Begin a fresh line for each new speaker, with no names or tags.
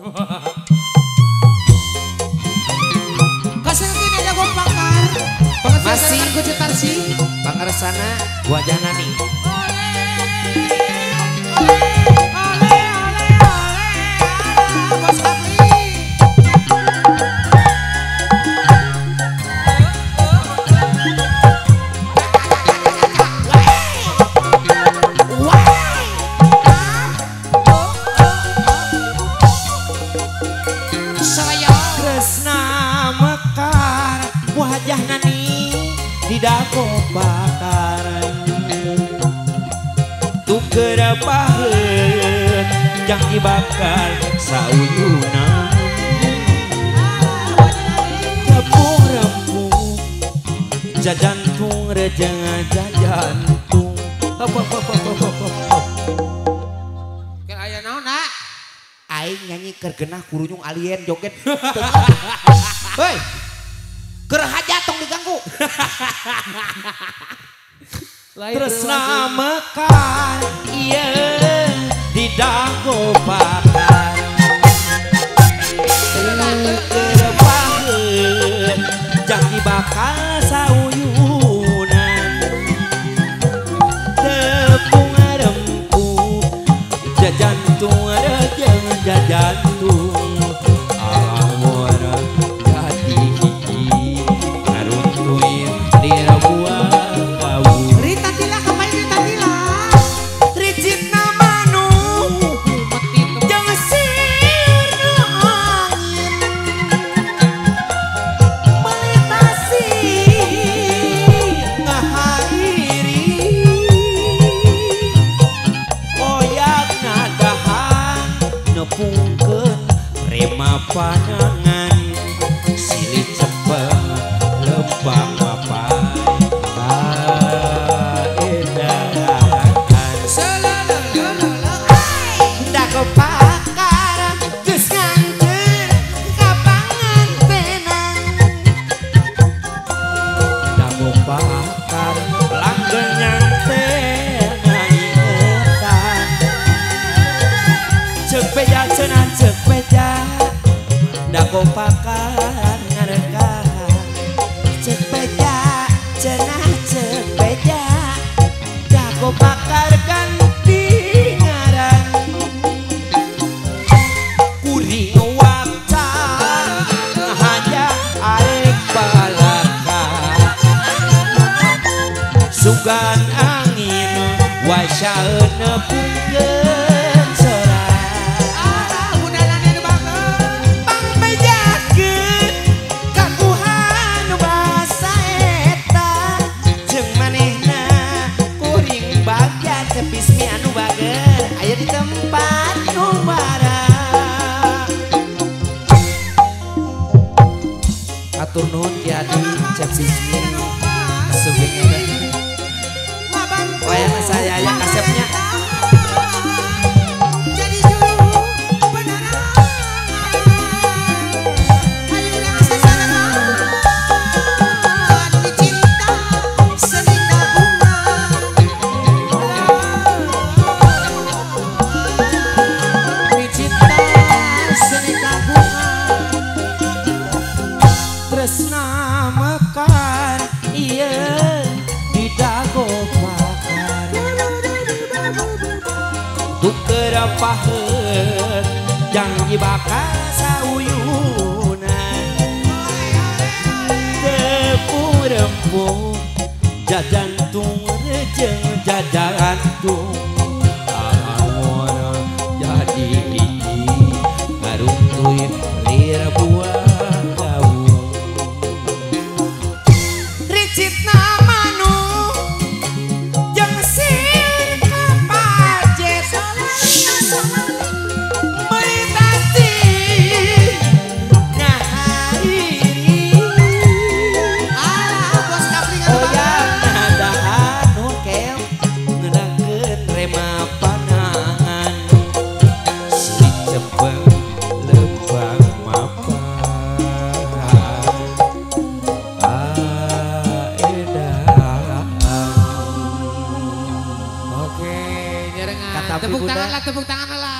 Ini ada gua bakar.
Masih.
Aku cetar sih.
Pangaresana wajahna nih. Di dago bakar. Tuker paheut jang dibakar sauyuna. Tepung rempung jajantung rejeng jajantung. Hop hop hop hop hop hop hop.
Kan aya naon, Nak?
Aing nyanyi kergenah kurunyung alien joget. Hei, diganggu. Tresna mekar iya di dago bakar. Keur bakar langgeng nyante Cepeja cenan cepeja Ndako pakar ngereka Cepeja cenan cepeja Ndako pakar di tempat nu barang atur nuhun ki adi cepis mi. Subengna wayang saya aya kasepnya tuker paheut jang dibakar sauyunan tepung rempung jajantung rejeng jajantung awor jadi ngaruntuin
tepuk tangan lah, tepuk tangan lah.